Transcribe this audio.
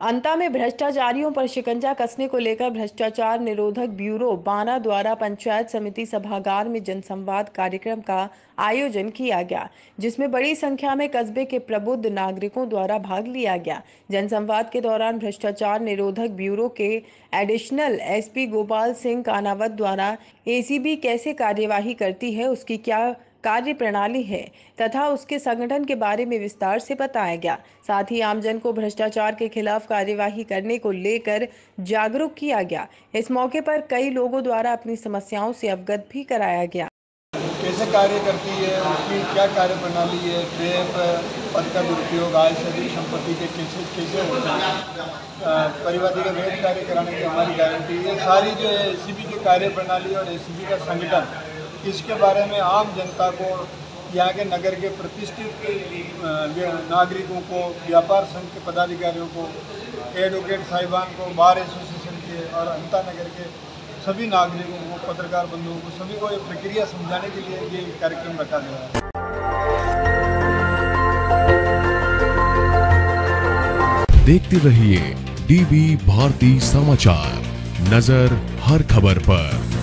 अंता में भ्रष्टाचारियों पर शिकंजा कसने को लेकर भ्रष्टाचार निरोधक ब्यूरो बाना द्वारा पंचायत समिति सभागार में जनसंवाद कार्यक्रम का आयोजन किया गया, जिसमें बड़ी संख्या में कस्बे के प्रबुद्ध नागरिकों द्वारा भाग लिया गया। जनसंवाद के दौरान भ्रष्टाचार निरोधक ब्यूरो के एडिशनल एसपी गोपाल सिंह कानावत द्वारा एसीबी कैसे कार्यवाही करती है, उसकी क्या कार्य प्रणाली है तथा उसके संगठन के बारे में विस्तार से बताया गया। साथ ही आमजन को भ्रष्टाचार के खिलाफ कार्यवाही करने को लेकर जागरूक किया गया। इस मौके पर कई लोगों द्वारा अपनी समस्याओं से अवगत भी कराया गया। कैसे कार्य करती है? उसकी क्या कार्य प्रणाली है? ट्रेप पद का दुरुपयोग, आय से अधिक संपत्ति के कैसे कैसे होता है? परिवादी का वैध कार्य कराने की हमारी गारंटी ये सारी जो है ए की कार्य प्रणाली और ए का संगठन इसके बारे में आम जनता को यहाँ के नगर के प्रतिष्ठित नागरिकों को, व्यापार संघ के पदाधिकारियों को एडवोकेट साहिबान को, बार एसोसिएशन के और अंता नगर के सभी नागरिकों को, पत्रकार बंधुओं को, सभी को ये प्रक्रिया समझाने के लिए ये कार्यक्रम रखा गया है। देखते रहिए डीबी भारती समाचार, नज़र हर खबर पर।